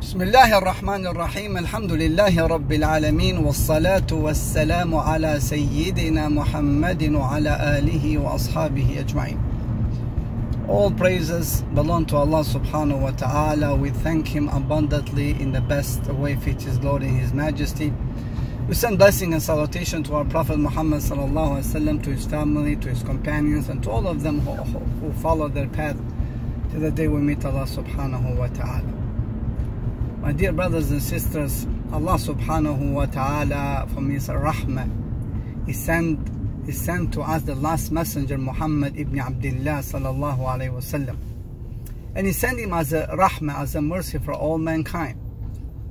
بسم الله الرحمن الرحيم الحمد لله رب العالمين والصلاة والسلام على سيدنا محمد وعلى آله وأصحابه أجمعين All praises belong to Allah subhanahu wa ta'ala. We thank Him abundantly in the best way fit His Lord in His Majesty. We send blessing and salutation to our Prophet Muhammad sallallahu alaihi wasallam, to his family, to his companions, and to all of them who, who follow their path to the day we meet Allah subhanahu wa ta'ala. My dear brothers and sisters, Allah subhanahu wa ta'ala from His rahmah, He sent, He sent to us the last messenger Muhammad ibn Abdullah sallallahu alayhi wasallam. And He sent him as a rahmah, as a mercy for all mankind,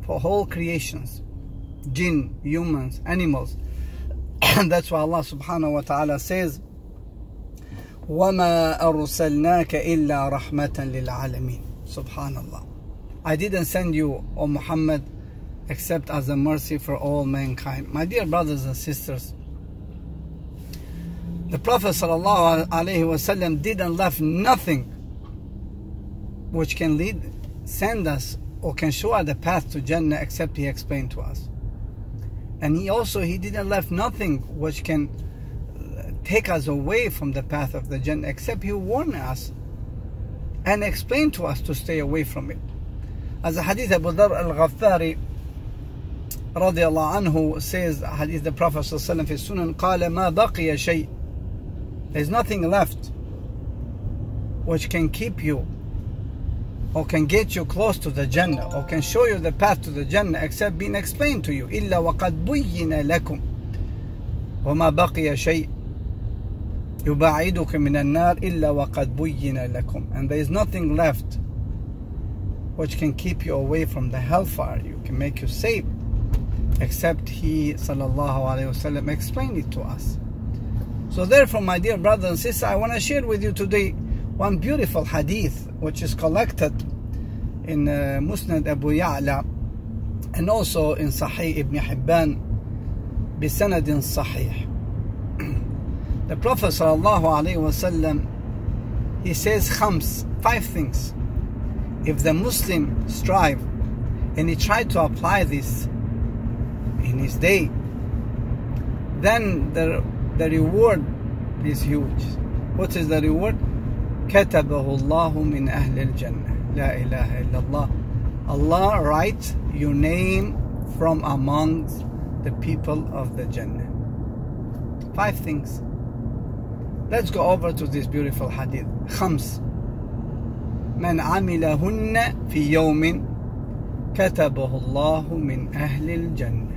for all creations, jinn, humans, animals. And that's why Allah subhanahu wa ta'ala says, وَمَا أَرْسَلْنَاكَ إِلَّا رَحْمَةً لِلْعَالَمِينَ Subhanallah. I didn't send you, O Muhammad, except as a mercy for all mankind. My dear brothers and sisters, the Prophet ﷺ didn't left nothing which can lead, send us, or can show us the path to Jannah except He explained to us. And He also He didn't left nothing which can take us away from the path of the Jannah except He warned us and explained to us to stay away from it. As hadith Abu Dhar al-Ghaffari radiallahu anhu says, hadith the Prophet sallallahu fi sunan, قال ما بقي شيء There's nothing left which can keep you or can get you close to the Jannah or can show you the path to the Jannah except being explained to you. إلا وقد بين لكم وما بقي شيء يبعدك من النار إلا وقد بين لكم and there is nothing left which can keep you away from the hellfire you can make you safe except he sallallahu alaihi wasallam explained it to us so therefore my dear brothers and sisters I want to share with you today one beautiful hadith which is collected in uh, Musnad Abu Ya'la and also in Sahih Ibn Hibban بسند صحيح the Prophet sallallahu alaihi wasallam he says khams five things if the Muslim strive and he try to apply this in his day, then the, the reward is huge. What is the reward? كتبه الله من أهل الجنة لا إله إلا الله Allah writes your name from amongst the people of the Jannah. Five things. Let's go over to this beautiful hadith. خمس من عملهن في يوم كتبه الله من أهل الجنة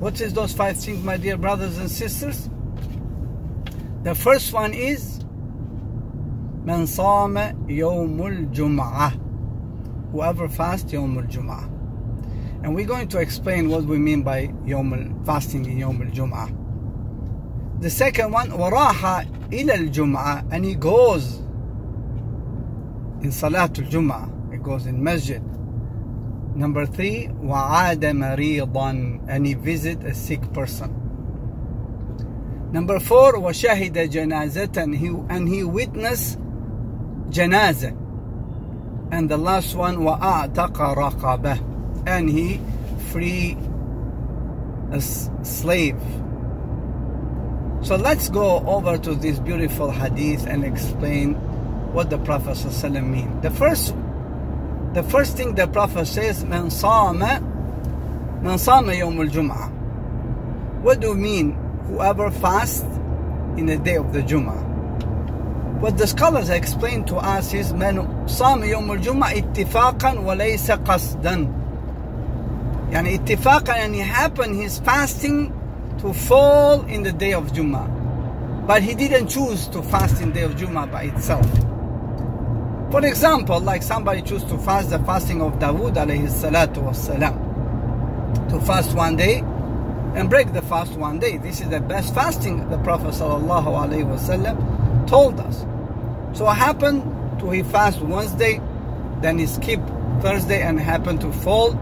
What is those five things my dear brothers and sisters? The first one is من صام يوم الجمعة Whoever fasts يوم الجمعة And we're going to explain what we mean by يوم fasting in يوم الجمعة The second one وراح إلى الجمعة and he goes in Salatul Jum'ah. It goes in Masjid. Number three, وَعَادَ مَرِيضًا And he visit a sick person. Number four, وَشَهِدَ جَنَازَةً And he witnessed janazah. And the last one, وَأَعْتَقَ رَقَبَةً And he free a slave. So let's go over to this beautiful hadith and explain what the Prophet ﷺ mean. The first, the first thing the Prophet says, "Man sama, man sama yawm al What do you mean? Whoever fasts in the day of the Jum'ah. What the scholars explain to us is, "Man sama yawm al-Jum'ah ittifaqan wa laysa qasdan." Yani ittifaqan, and it. He's fasting to fall in the day of Jum'ah, but he didn't choose to fast in the day of Jum'ah by itself. For example, like somebody choose to fast the fasting of Dawood alayhi salatu wasalam. To fast one day and break the fast one day. This is the best fasting the Prophet sallallahu alayhi wasallam told us. So what happened to he fast Wednesday, then he skip Thursday and happened to fall.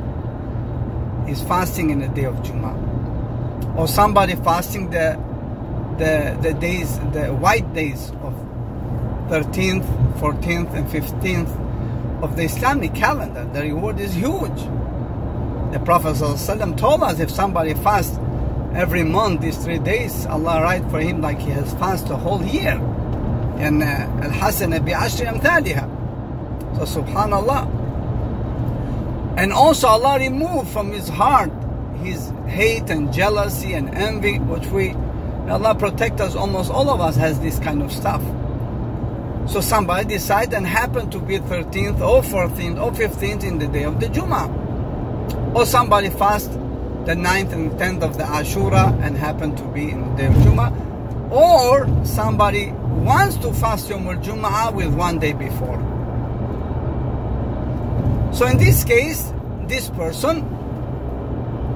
He's fasting in the day of Jummah. Or somebody fasting the the the days, the white days of 13th, 14th, and 15th of the Islamic calendar. The reward is huge. The Prophet ﷺ told us if somebody fasts every month, these three days, Allah write for him like he has fasted a whole year. And uh, al-hasana bi-ashri amthaliha. So subhanallah. And also Allah removed from his heart his hate and jealousy and envy, which we, Allah protect us, almost all of us has this kind of stuff. So somebody decide and happen to be 13th or 14th or 15th in the day of the Jummah. Or somebody fast the 9th and 10th of the Ashura and happen to be in the day of. Or somebody wants to fast Yom Jummah with one day before. So in this case, this person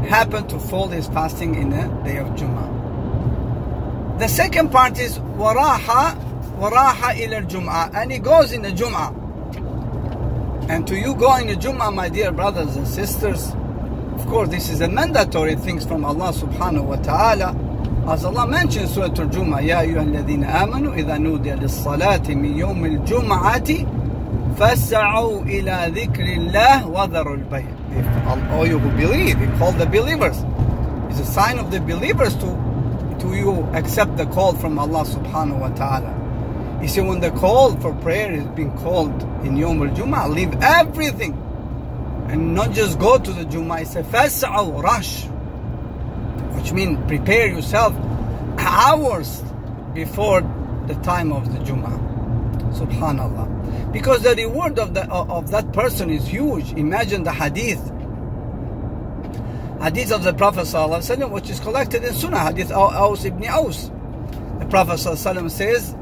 happened to fall his fasting in the day of Jummah. The second part is waraha waraha ila Jum'ah and he goes in the Jum'ah. And to you go in the Jum'ah, my dear brothers and sisters, of course this is a mandatory thing from Allah subhanahu wa ta'ala. As Allah mentions Surah Al-Jum'ah, Ya ayyuha alladhina amanu idha nudiya lis-salati min yawm al-jum'ati فَاسْعَوْا إِلَى ذِكْرِ اللَّهِ وَذَرُوا الْبَيْعِ All you who believe, he called the believers. It's a sign of the believers to, to you accept the call from Allah subhanahu wa ta'ala. You see, when the call for prayer is being called in Yom al Jum'ah, leave everything and not just go to the Jum'ah. It's a fas'al rush, which means prepare yourself hours before the time of the Jum'ah. Subhanallah. Because the reward of, the, of that person is huge. Imagine the hadith. Hadith of the Prophet ﷺ, which is collected in Sunnah, hadith Aus ibn Aus. The Prophet ﷺ says,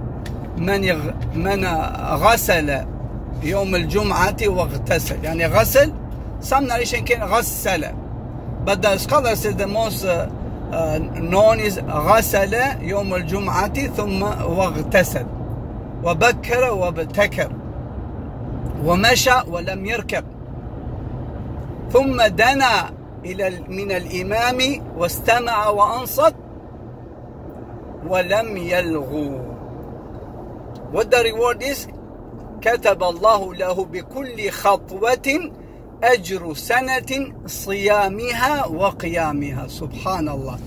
من من غسل يوم الجمعة واغتسل. يعني غسل some narration can غسل. but the scholar says the most uh, uh, known is غسل يوم الجمعة ثم واغتسل. وبكر وابتكر. ومشى ولم يركب. ثم دنا إلى من الإمام واستمع وأنصت ولم يلغو. What the reward is? كتب الله له بكل خطوة أجر سنة صيامها وقيامها سبحان الله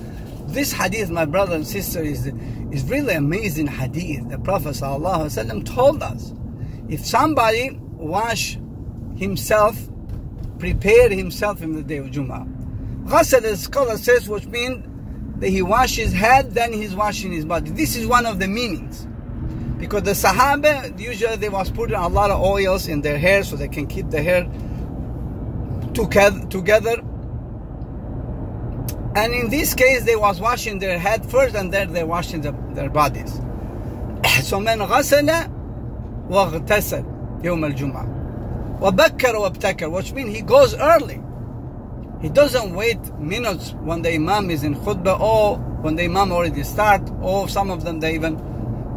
This hadith, my brother and sister, is, is really amazing hadith. The Prophet ﷺ told us, if somebody wash himself, prepare himself in the day of Jum'ah. Ghasal, the scholar says, which means that he wash his head, then he's washing his body. This is one of the meanings. Because the Sahaba, usually they was putting a lot of oils in their hair so they can keep the hair together. And in this case, they was washing their head first and then they washing the, their bodies. so من غسل واغتسل يوم الجمعة وبكر وابتكر which means he goes early he doesn't wait minutes when the imam is in khutbah or when the imam already start or some of them they even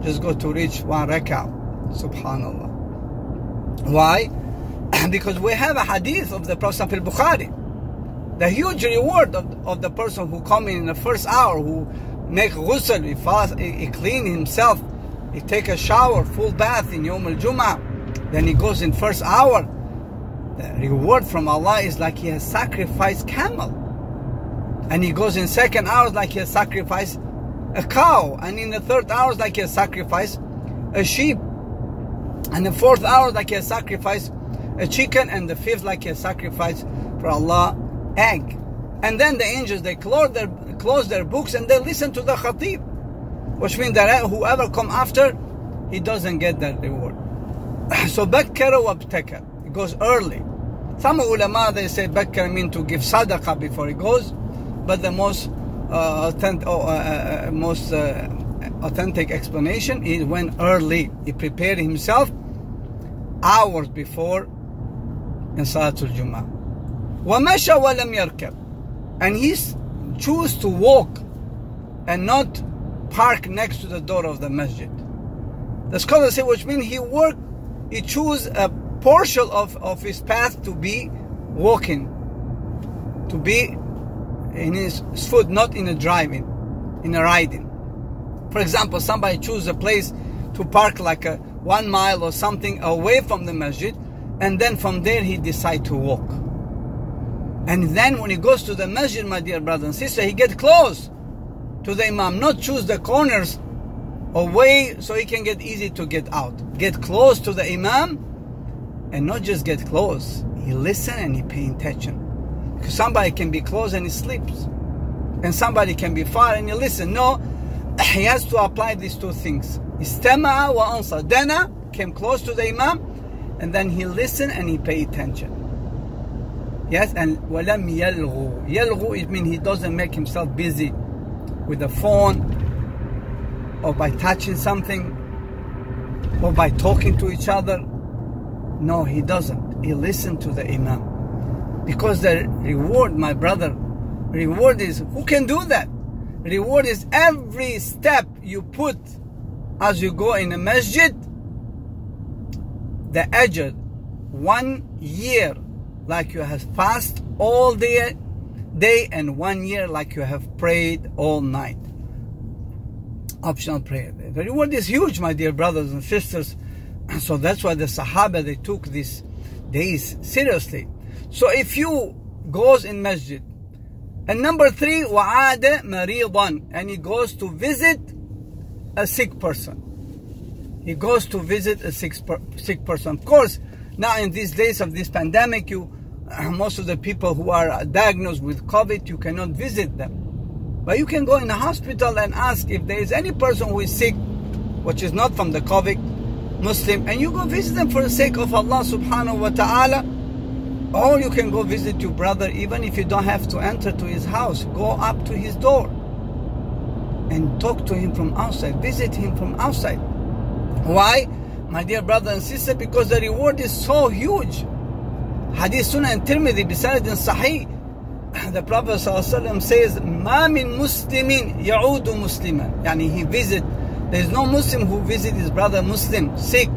just go to reach one rak'ah subhanallah why because we have a hadith of the prophet al-bukhari the huge reward of, of the person who come in the first hour who make ghusl he fast he, he clean himself he take a shower full bath in yom al-jum'ah then he goes in first hour. The reward from Allah is like he has sacrificed camel. And he goes in second hour like he has sacrificed a cow. And in the third hour like a sacrifice, a sheep. And the fourth hour like a sacrifice, a chicken. And the fifth like a sacrifice for Allah egg. And then the angels they close their close their books and they listen to the khatib. Which means that whoever come after, he doesn't get that reward. so bakkara wa It goes early. Some ulama they say bakkara mean to give sadaqah before he goes, but the most uh, authentic, uh, uh, uh, most uh, authentic explanation is when early he prepared himself hours before in Salatul Jummah. وَمَشَى وَلَمْ يَرْكَبْ And he choose to walk and not park next to the door of the masjid. The scholars say, which means he worked he chose a portion of, of his path to be walking, to be in his foot, not in a driving, in a riding. For example, somebody choose a place to park like a one mile or something away from the masjid, and then from there he decide to walk. And then when he goes to the masjid, my dear brother and sister, he get close to the imam, not choose the corners away so he can get easy to get out. Get close to the imam and not just get close. He listen and he pay attention. Somebody can be close and he sleeps. And somebody can be far and he listen. No, he has to apply these two things. Istama'a wa ansa. Dana came close to the imam and then he listen and he pay attention. Yes, and walam yalghu. Yalghu it means he doesn't make himself busy with the phone or by touching something or by talking to each other. No, he doesn't. He listened to the Imam. Because the reward, my brother, reward is who can do that? Reward is every step you put as you go in a masjid, the ajr, one year like you have fasted all day, day and one year like you have prayed all night. Optional prayer. The reward is huge, my dear brothers and sisters. So that's why the Sahaba they took these days seriously. So if you goes in masjid, and number three, wa'ada maridan, and he goes to visit a sick person. He goes to visit a sick, per, sick person. Of course, now in these days of this pandemic, you most of the people who are diagnosed with COVID, you cannot visit them. But you can go in the hospital and ask if there is any person who is sick, which is not from the COVID, Muslim, and you go visit them for the sake of Allah subhanahu wa ta'ala. Or you can go visit your brother even if you don't have to enter to his house. Go up to his door and talk to him from outside. Visit him from outside. Why? My dear brother and sister, because the reward is so huge. Hadith Sunan Tirmidhi بسند صحيح the Prophet ﷺ says ما من مسلم يعود مسلما يعني he visit there is no Muslim who visit his brother Muslim sick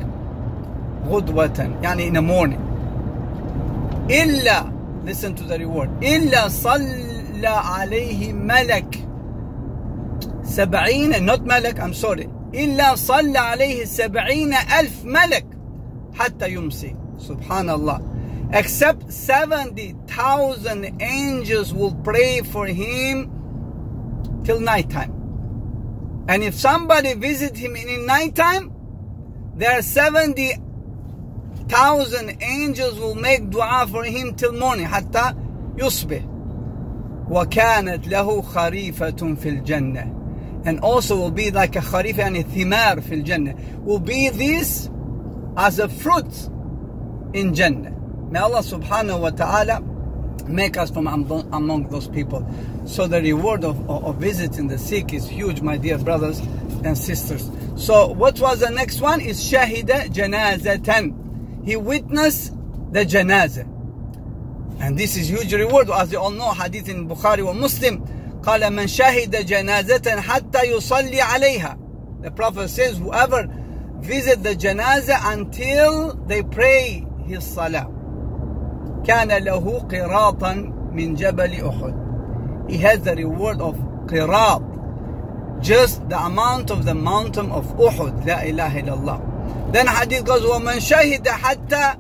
غدوة يعني in the morning Illa, listen to the reward. Illa صلى alayhi ملك سبعين not ملك I'm sorry. Illa عليه alayhi ألف ملك حتى Hatta سبحان Subhanallah. Except 70,000 angels will pray for him till nighttime. And if somebody visit him in nighttime, there are 70 70,000 angels will make dua for him till morning حتى يصبح وكانت له خريفة في الجنة and also will be like a خريفة يعني ثمار في الجنة will be this as a fruit in Jannah May Allah subhanahu wa ta'ala make us from among those people. So the reward of, of visiting the sick is huge, my dear brothers and sisters. So what was the next one? Is shahida janazatan. He witnessed the janazah. And this is huge reward. As you all know, hadith in Bukhari or Muslim. قال من شهد جنازة حتى يصلي عليها. The Prophet says, whoever visit the janazah until they pray his salah. كان له قراطا من جبل أحد he has the reward of قراط just the amount of the mountain of Uhud لا إله إلا الله then hadith goes ومن شهد حتى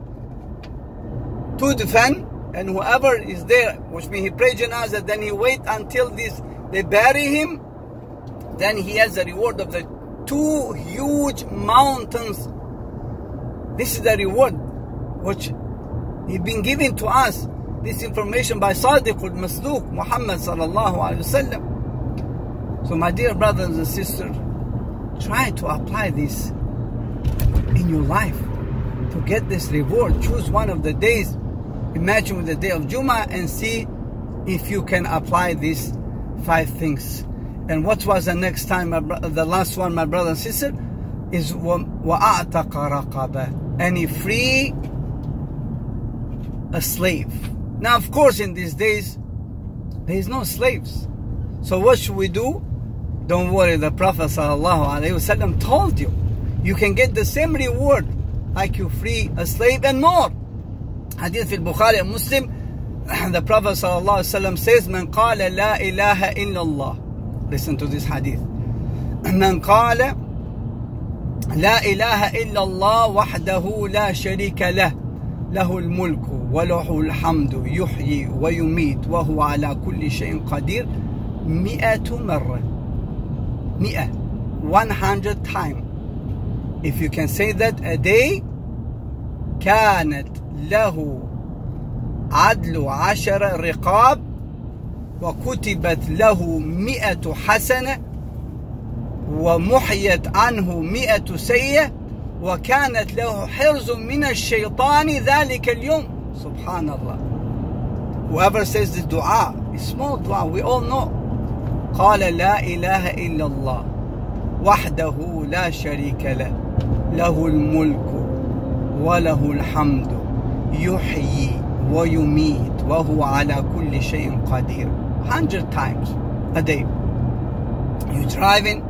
تدفن and whoever is there which means he pray janazah then he wait until this they bury him then he has the reward of the two huge mountains this is the reward which He's been given to us this information by Sadiq al-Masduq, Muhammad sallallahu alayhi wasallam. So my dear brothers and sisters, try to apply this in your life to get this reward. Choose one of the days. Imagine with the day of Juma and see if you can apply these five things. And what was the next time, the last one, my brother and sister, is وَأَعْتَقَ رَقَبَ And he free a slave. Now, of course, in these days, there is no slaves. So what should we do? Don't worry, the Prophet ﷺ told you, you can get the same reward like you free a slave and more. Hadith in Bukhari and Muslim, the Prophet ﷺ says, من قال لا إله إلا الله. Listen to this hadith. من قال لا إله إلا الله وحده لا شريك له له الملك وله الحمد يحيي ويميت وهو على كل شيء قدير مئة مرة مئة 100 time if you can say that a day كانت له عدل عشر رقاب وكتبت له مئة حسنة ومحيت عنه مئة سيئة وكانت له حرز من الشيطان ذلك اليوم. سبحان الله. Whoever says this dua small dua we all know. قال لا إله إلا الله وحده لا شريك له. له الملك وله الحمد يحيي ويميت وهو على كل شيء قدير 100 times a day you're driving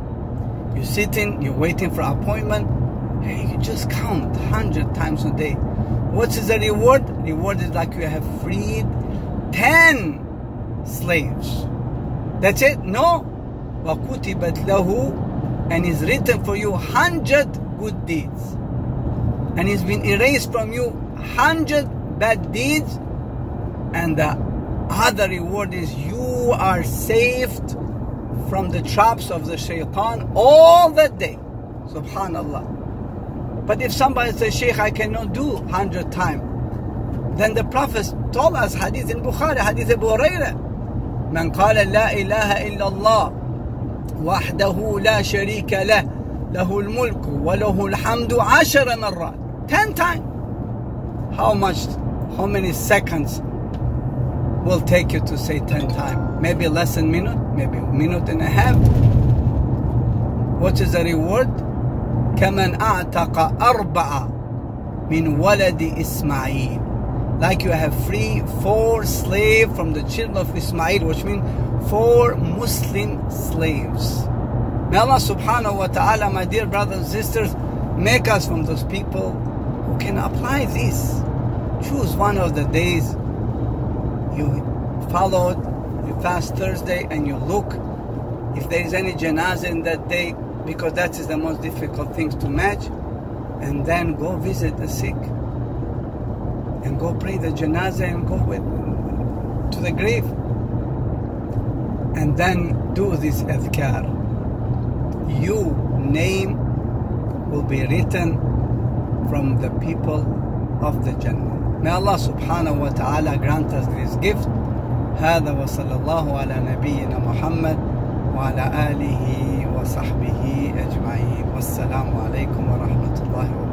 you're sitting you're waiting for appointment hey, you just count 100 times a day what is the reward reward is like you have freed 10 slaves that's it no وكتبت له and is written for you 100 good deeds and it's been erased from you 100 bad deeds and the other reward is you are saved from the traps of the shaitan all that day subhanallah but if somebody says sheikh i cannot do 100 times then the prophet told us hadith in bukhari hadith abu hurairah من قال لا اله الا الله وحده لا شريك له له الملك وله الحمد عشر مرات 10 times how much how many seconds will take you to say 10 times maybe less than minute maybe a minute and a half what is the reward كمن أعتق أربعة من ولد إسماعيل like you have free four slaves from the children of Ismail which means four Muslim slaves may Allah subhanahu wa ta'ala my dear brothers and sisters make us from those people who can apply this. Choose one of the days you followed you fast Thursday and you look. If there is any janazah in that day because that is the most difficult things to match and then go visit the sick. And go pray the janazah and go with, to the grave. And then do this adhkar you name will be written from the people of the Jannah may Allah subhanahu wa ta'ala grant us this gift هذا وصلى الله على نبينا محمد وعلى آله وصحبه أجمعين والسلام عليكم ورحمة الله وبركاته